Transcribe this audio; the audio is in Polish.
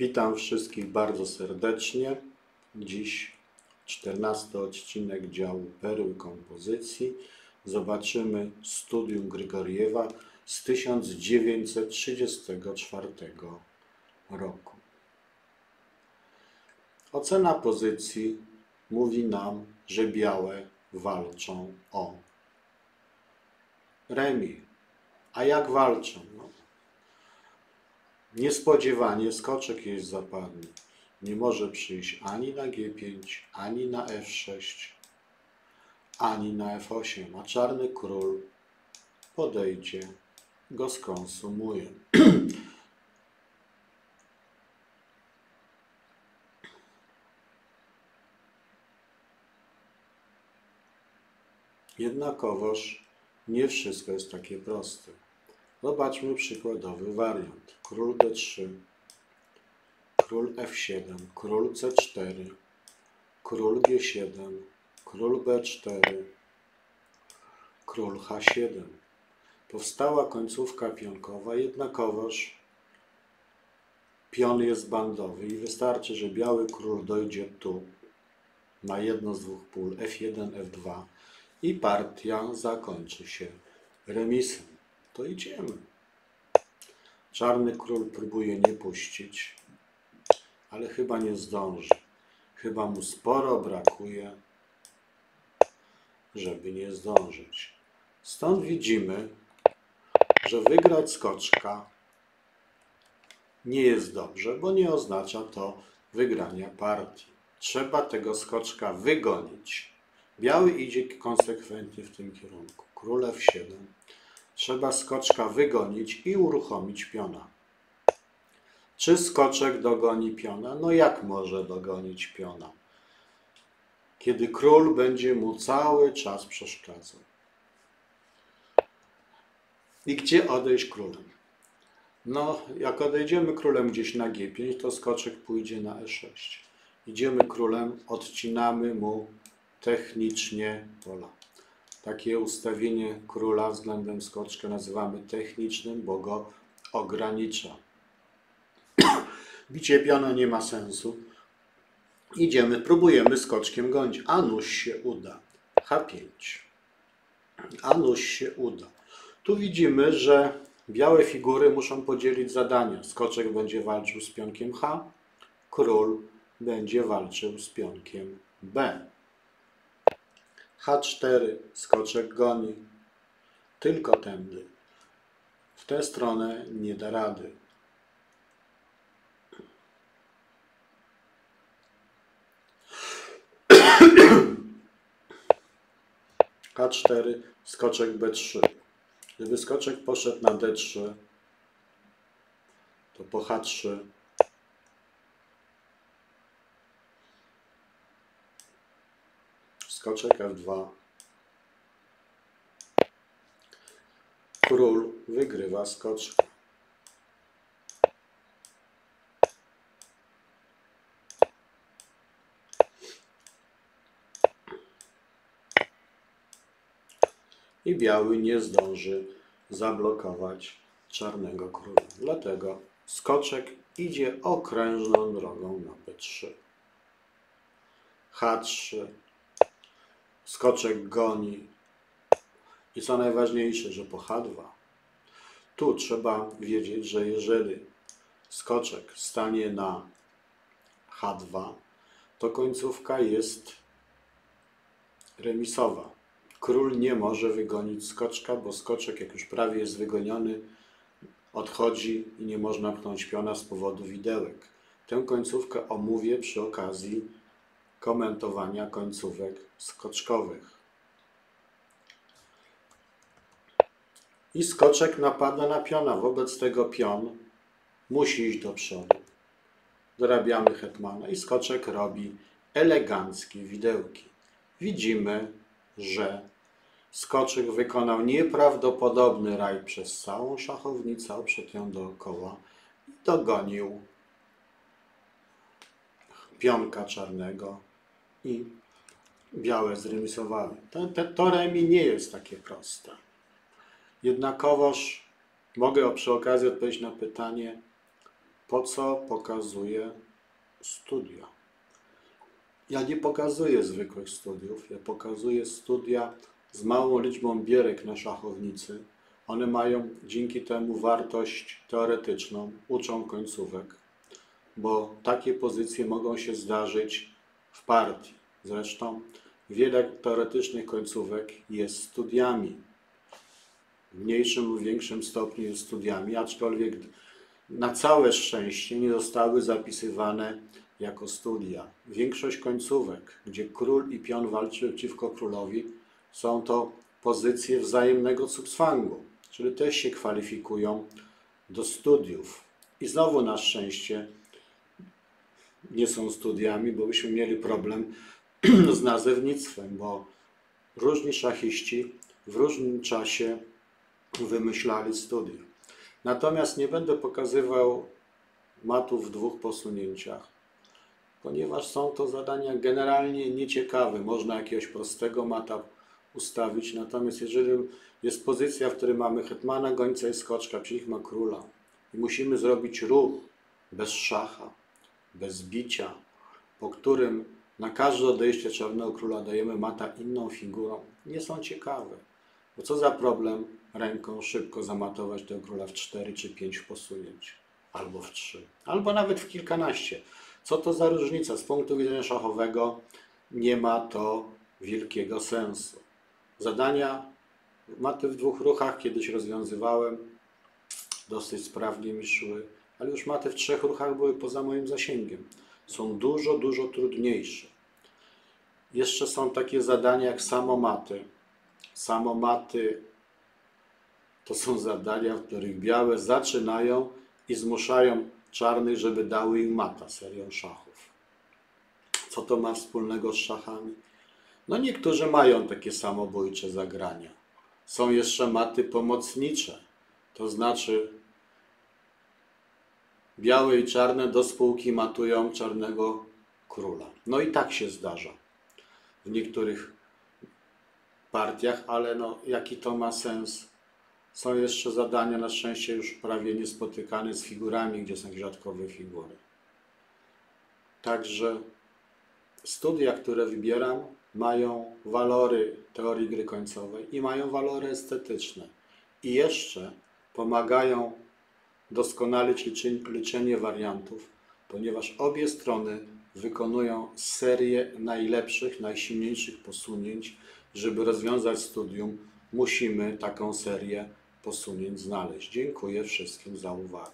Witam wszystkich bardzo serdecznie. Dziś 14 odcinek działu Perły Kompozycji. Zobaczymy studium Grygoriewa z 1934 roku. Ocena pozycji mówi nam, że białe walczą o remi. A jak walczą? No, Niespodziewanie skoczek jest zapadny. Nie może przyjść ani na G5, ani na F6, ani na F8, a czarny król podejdzie, go skonsumuje. Jednakowoż nie wszystko jest takie proste. Zobaczmy przykładowy wariant. Król D3, król F7, król C4, król G7, król B4, król H7. Powstała końcówka pionkowa, jednakowoż pion jest bandowy i wystarczy, że biały król dojdzie tu na jedno z dwóch pól F1, F2 i partia zakończy się remisem. To idziemy. Czarny król próbuje nie puścić, ale chyba nie zdąży. Chyba mu sporo brakuje, żeby nie zdążyć. Stąd widzimy, że wygrać skoczka nie jest dobrze, bo nie oznacza to wygrania partii. Trzeba tego skoczka wygonić. Biały idzie konsekwentnie w tym kierunku. Król F7. Trzeba skoczka wygonić i uruchomić piona. Czy skoczek dogoni piona? No jak może dogonić piona? Kiedy król będzie mu cały czas przeszkadzał. I gdzie odejść królem? No, jak odejdziemy królem gdzieś na G5, to skoczek pójdzie na E6. Idziemy królem, odcinamy mu technicznie pola. Takie ustawienie króla względem skoczka nazywamy technicznym, bo go ogranicza. Bicie piona nie ma sensu. Idziemy, próbujemy skoczkiem gonić. A się uda. H5. A się uda. Tu widzimy, że białe figury muszą podzielić zadania. Skoczek będzie walczył z pionkiem H, król będzie walczył z pionkiem B. H4 skoczek goni. Tylko tędy. W tę stronę nie da rady. H4, skoczek B3. Gdyby skoczek poszedł na D3, to po H3 skoczek F2. Król wygrywa skoczka. I biały nie zdąży zablokować czarnego króla. Dlatego skoczek idzie okrężną drogą na B3. H3 skoczek goni. I co najważniejsze, że po H2. Tu trzeba wiedzieć, że jeżeli skoczek stanie na H2, to końcówka jest remisowa. Król nie może wygonić skoczka, bo skoczek, jak już prawie jest wygoniony, odchodzi i nie można pchnąć piona z powodu widełek. Tę końcówkę omówię przy okazji komentowania końcówek skoczkowych. I skoczek napada na piona. Wobec tego pion musi iść do przodu. Dorabiamy hetmana i skoczek robi eleganckie widełki. Widzimy, że skoczek wykonał nieprawdopodobny raj przez całą szachownicę, obszedł ją dookoła i dogonił pionka czarnego i białe zremisowały. To, to, to remi nie jest takie proste. Jednakowoż mogę przy okazji odpowiedzieć na pytanie, po co pokazuję studia. Ja nie pokazuję zwykłych studiów, ja pokazuję studia z małą liczbą bierek na szachownicy. One mają dzięki temu wartość teoretyczną, uczą końcówek, bo takie pozycje mogą się zdarzyć w partii. Zresztą wiele teoretycznych końcówek jest studiami. W mniejszym lub większym stopniu jest studiami, aczkolwiek na całe szczęście nie zostały zapisywane jako studia. Większość końcówek, gdzie król i pion walczy przeciwko królowi, są to pozycje wzajemnego subswangu, czyli też się kwalifikują do studiów. I znowu na szczęście nie są studiami, bo byśmy mieli problem z nazewnictwem, bo różni szachiści w różnym czasie wymyślali studia. Natomiast nie będę pokazywał matów w dwóch posunięciach, ponieważ są to zadania generalnie nieciekawe. Można jakiegoś prostego mata ustawić, natomiast jeżeli jest pozycja, w której mamy hetmana, gońca i skoczka, czyli ma króla i musimy zrobić ruch bez szacha, bez bicia, po którym na każde odejście czarnego króla dajemy mata inną figurą, nie są ciekawe. Bo co za problem ręką szybko zamatować tego króla w 4 czy 5 posunięć, albo w 3, albo nawet w kilkanaście. Co to za różnica? Z punktu widzenia szachowego nie ma to wielkiego sensu. Zadania maty w dwóch ruchach kiedyś rozwiązywałem, dosyć sprawnie mi szły, ale już maty w trzech ruchach były poza moim zasięgiem. Są dużo, dużo trudniejsze. Jeszcze są takie zadania jak samomaty. Samomaty to są zadania, w których białe zaczynają i zmuszają czarnych, żeby dały im mata serią szachów. Co to ma wspólnego z szachami? No niektórzy mają takie samobójcze zagrania. Są jeszcze maty pomocnicze, to znaczy białe i czarne do spółki matują czarnego króla. No i tak się zdarza w niektórych partiach, ale no jaki to ma sens? Są jeszcze zadania, na szczęście już prawie niespotykane z figurami, gdzie są rzadkowe figury. Także studia, które wybieram, mają walory teorii gry końcowej i mają walory estetyczne. I jeszcze pomagają doskonalić liczenie, wariantów, ponieważ obie strony wykonują serię najlepszych, najsilniejszych posunięć. Żeby rozwiązać studium, musimy taką serię posunięć znaleźć. Dziękuję wszystkim za uwagę.